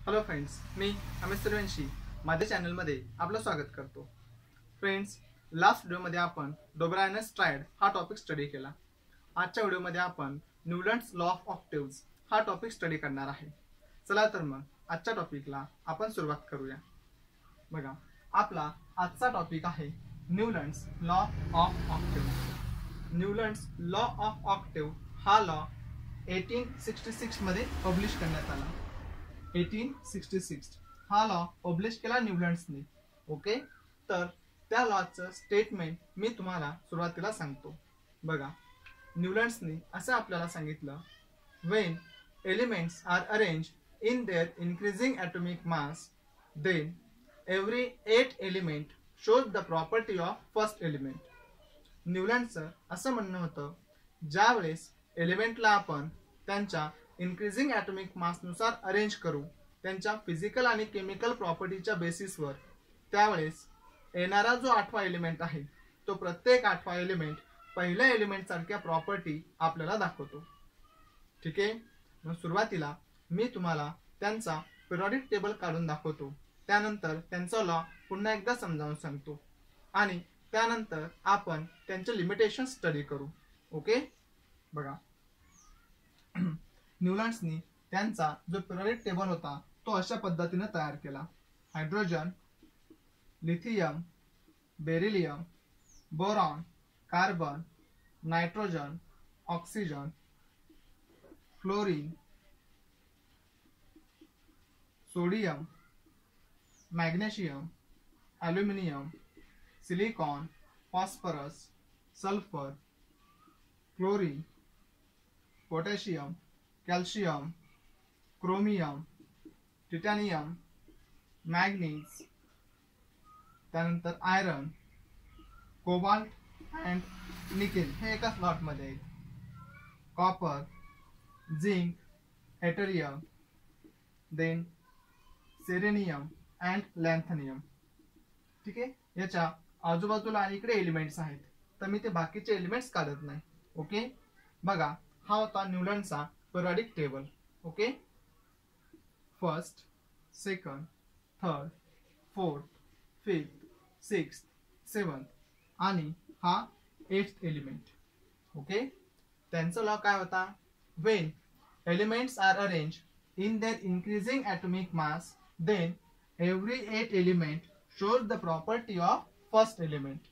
Hello friends मी अमित सूर्यवंशी माझ्या चॅनलमध्ये आपलं स्वागत करतो. फ्रेंड्स लास्ट व्हिडिओमध्ये आपण डोबरायनस ट्रायड हा टॉपिक स्टडी केला. आजच्या व्हिडिओमध्ये आपण न्यूलंड्स लॉ ऑफ ऑक्टिव्स हा टॉपिक स्टडी करणार आहे. चला तर मग आजच्या टॉपिकला आपण सुरुवात करूया. बघा आपला आजचा टॉपिक आहे Newlands law of octave Newlands law of octave हा लॉ एटीन सिक्स्टी सिक्समध्ये पब्लिश करण्यात आला. एटीन सिक्स्टी सिक्स हा लॉ पब्लिश केला न्यूलंड्सने ओके तर त्या लॉचं स्टेटमेंट मी तुम्हाला सुरुवातीला सांगतो. बघा. न्यूलंड्सने असं आपल्याला सांगितलं when elements are arrange in their increasing atomic mass then every eight element shows the property of first element न्यूलंडचं असं म्हणणं होतं ज्यावेळेस एलिमेंटला आपण त्यांच्या इन्क्रीजिंग ॲटॉमिक मासनुसार अरेंज करू त्यांच्या फिजिकल आणि केमिकल प्रॉपर्टीच्या बेसिसवर त्यावेळेस येणारा जो आठवा एलिमेंट आहे तो प्रत्येक आठवा एलिमेंट पहिल्या एलिमेंटसारख्या प्रॉपर्टी आपल्याला दाखवतो. ठीक आहे? मग सुरुवातीला मी तुम्हाला त्यांचा पिरियडिक टेबल काढून दाखवतो. त्यानंतर त्यांचा लॉ पुन्हा एकदा समजावून सांगतो. आणि त्यानंतर आपण त्यांचे लिमिटेशन स्टडी करू. ओके? बघा. न्यूलँड्सनी त्यांचा जो पिरियडिक टेबल होता तो अशा पद्धतीने तयार केला. Hydrogen lithium beryllium boron carbon nitrogen oxygen fluorine sodium magnesium aluminium silicon phosphorus sulphur chlorine potassium calcium chromium titanium manganese त्यानंतर आयरन कोबाल्ट अँड निकेल हे एका स्लॉटमध्ये आहेत. Copper zinc yttrium then selenium and lanthanum ठीक आहे? याच्या आजूबाजूला आणि इकडे एलिमेंट्स आहेत. तर मी ते बाकीचे एलिमेंट्स काढत नाही. ओके? बघा हा होता न्यूलंडचा periodic table okay? First second third fourth fifth six seventh आणि हा एट्थ एलिमेंट ओके त्यांचा लॉ काय होता? When elements are arrange in their increasing atomic mass then every eight element shows the property of first element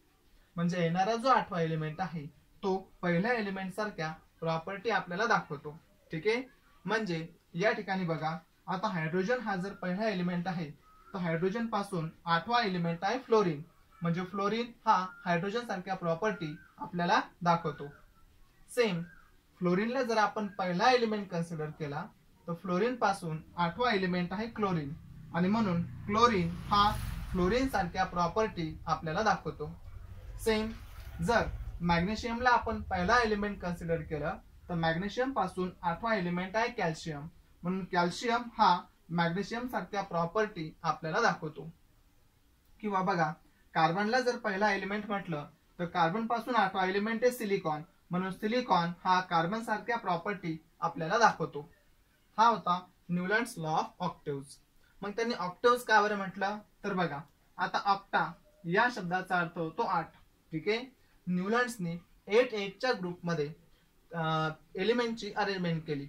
म्हणजे येणारा जो आठवा element आहे तो पहिल्या एलिमेंट सारख्या प्रॉपर्टी आपल्याला दाखवतो. ठीक आहे? म्हणजे या ठिकाणी बघा आता हायड्रोजन हा जर पहिला एलिमेंट आहे तर हायड्रोजनपासून आठवा एलिमेंट आहे फ्लोरीन म्हणजे फ्लोरीन हा हायड्रोजन सारख्या प्रॉपर्टी आपल्याला दाखवतो. सेम फ्लोरीनला जर आपण पहिला एलिमेंट कन्सिडर केला तर फ्लोरीन पासून आठवा एलिमेंट आहे क्लोरीन आणि म्हणून क्लोरीन हा फ्लोरीन सारख्या प्रॉपर्टी आपल्याला दाखवतो. सेम जर मॅग्नेशियमला आपण पहिला एलिमेंट कन्सिडर केलं तर मॅग्नेशियमपासून आठवा एलिमेंट आहे कॅल्शियम म्हणून कॅल्शियम हा मॅग्नेशियम सारख्या प्रॉपर्टी आपल्याला दाखवतो. किंवा बघा कार्बनला जर पहिला एलिमेंट म्हटलं तर कार्बनपासून आठवा एलिमेंट आहे सिलिकॉन म्हणून सिलिकॉन हा कार्बन सारख्या प्रॉपर्टी आपल्याला दाखवतो. हा होता न्यूलंड्स लॉ ऑफ ऑक्टिव्स मग त्यांनी ऑक्टिव्स का बरं म्हटलं? तर बघा आता ऑक्टा या शब्दाचा अर्थ होतो आठ. ठीक आहे? न्यूलंड्सनी एट एटच्या ग्रुपमध्ये एलिमेंटची अरेंजमेंट केली.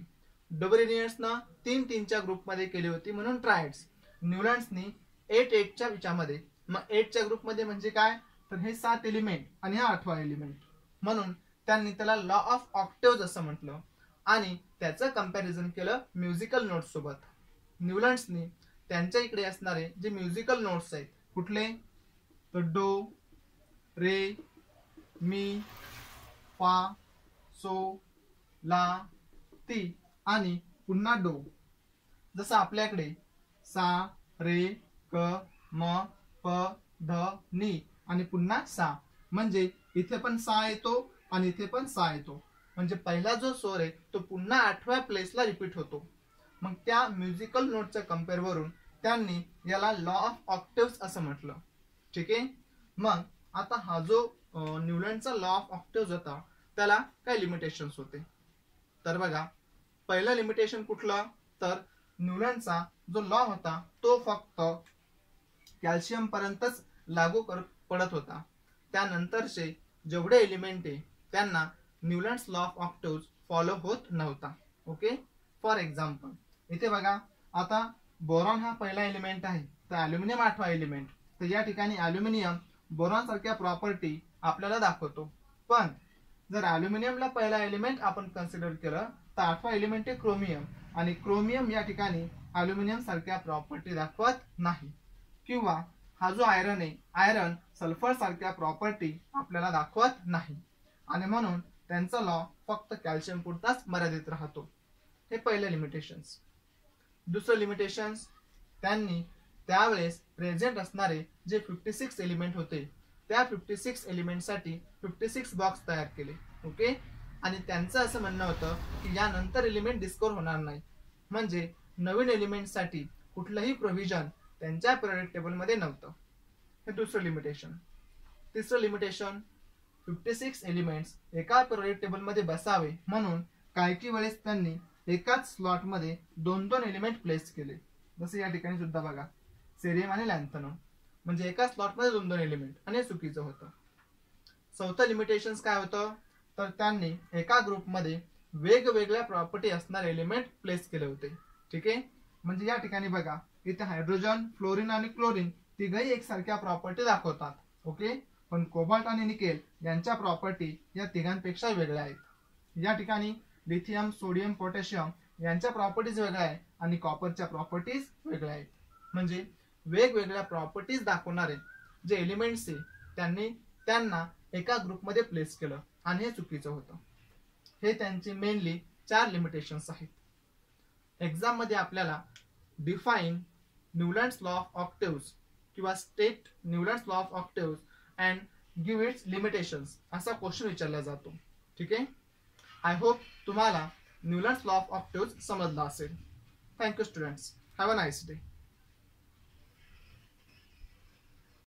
डोबरेनियर्सनं तीन तीनच्या ग्रुपमध्ये केली होती म्हणून ट्रायड्स न्यूलँड्सनी एट एटच्या विचामध्ये. मग एटच्या ग्रुपमध्ये म्हणजे काय? तर हे सात एलिमेंट आणि हा आठवा एलिमेंट म्हणून त्यांनी त्याला लॉ ऑफ ऑक्टेव्ज असं म्हटलं. आणि त्याचं कंपॅरिझन केलं म्युझिकल नोट्स सोबत. न्यूलँड्सनी त्यांच्या इकडे असणारे जे म्युझिकल नोट्स आहेत कुठले? तर डो रे मी फा सो ला ती आणि पुन्हा डो. जसं आपल्याकडे सा रे क म प ध नी आणि पुन्हा सा. म्हणजे इथे पण सा येतो आणि इथे पण सा येतो. म्हणजे पहिला जो स्वर आहे तो पुन्हा आठव्या प्लेसला रिपीट होतो. मग त्या म्युझिकल नोटच्या कंपेअर वरून त्यांनी याला लॉ ऑफ ऑक्टिव्स असं म्हटलं. ठीक आहे? मग आता हा जो न्यूलंडचा लॉ ऑफ ऑक्टिव्स होता त्याला काय लिमिटेशन्स होते. तर बघा पहिलं लिमिटेशन कुठलं? तर न्यूलनचा जो लॉ होता तो फक्त कॅल्शियम पर्यंतच लागू कर पडत होता. त्यानंतरचे जेवढे एलिमेंट आहे त्यांना Newlands law of octaves follow होत नव्हता. ओके फॉर एक्झाम्पल इथे बघा आता बोरॉन हा पहिला एलिमेंट आहे तर अल्युमिनियम आठवा एलिमेंट तर या ठिकाणी अल्युमिनियम बोरॉन सारख्या प्रॉपर्टी आपल्याला दाखवतो. पण जर अल्युमिनियमला पहिला एलिमेंट आपण कन्सिडर केलं तर आठवा एलिमेंट आहे क्रोमियम आणि क्रोमियम या ठिकाणी अल्युमिनियम सारख्या प्रॉपर्टी दाखवत नाही. किंवा हा जो आयरन आहे आयरन सल्फर सारख्या प्रॉपर्टी आपल्याला दाखवत नाही. आणि म्हणून त्यांचा लॉ फक्त कॅल्शियम पुरताच मर्यादित राहतो. हे पहिले लिमिटेशन्स दुसरं लिमिटेशन्स त्यांनी त्यावेळेस प्रेझेंट असणारे जे फिफ्टी सिक्स एलिमेंट होते त्या फिफ्टी सिक्स एलिमेंटसाठी फिफ्टी सिक्स बॉक्स तयार केले ओके आणि त्यांचं असं म्हणणं होतं की यानंतर एलिमेंट डिस्कोर होणार नाही. म्हणजे नवीन एलिमेंटसाठी कुठलंही प्रोव्हिजन त्यांच्या प्रोडक्ट टेबलमध्ये नव्हतं. हे दुसरं लिमिटेशन तिसरं लिमिटेशन फिफ्टी सिक्स एलिमेंट्स एका प्रोडक्ट टेबलमध्ये बसावे म्हणून काही काही वेळेस त्यांनी एकाच स्लॉटमध्ये दोन दोन एलिमेंट प्लेस केले. जसे या ठिकाणी सुद्धा बघा. सेरियम आणि लॅन्थनम म्हणजे एका स्लॉटमध्ये दोन दोन एलिमेंट आणि हे चुकीचं होतं. चौथं लिमिटेशन काय होतं? तर त्यांनी एका ग्रुपमध्ये वेगवेगळ्या प्रॉपर्टी असणारे एलिमेंट प्लेस केले होते. ठीक आहे? म्हणजे या ठिकाणी बघा इथे हायड्रोजन फ्लोरिन आणि क्लोरिन तिघही एकसारख्या प्रॉपर्टी दाखवतात. ओके? पण कोबाल्ट आणि निकेल यांच्या प्रॉपर्टी या तिघांपेक्षा वेगळ्या आहेत. या ठिकाणी लिथियम सोडियम पोटॅशियम यांच्या प्रॉपर्टीज वेगळ्या आहे आणि कॉपरच्या प्रॉपर्टीज वेगळ्या आहेत. म्हणजे वेगवेगळ्या प्रॉपर्टीज दाखवणारे जे एलिमेंट्स आहे त्यांनी त्यांना एका ग्रुपमध्ये प्लेस केलं. आणि हे चुकीचं होतं. हे त्यांचे मेनली चार लिमिटेशन्स आहेत. एक्झाममध्ये आपल्याला define Newlands law of octaves किंवा state Newlands law of octaves and give its limitations असा क्वेश्चन विचारला जातो. ठीक आहे? आय होप तुम्हाला न्यूलँड्स लॉ ऑफ ऑक्टिव्स समजला असेल. Thank you students have a nice day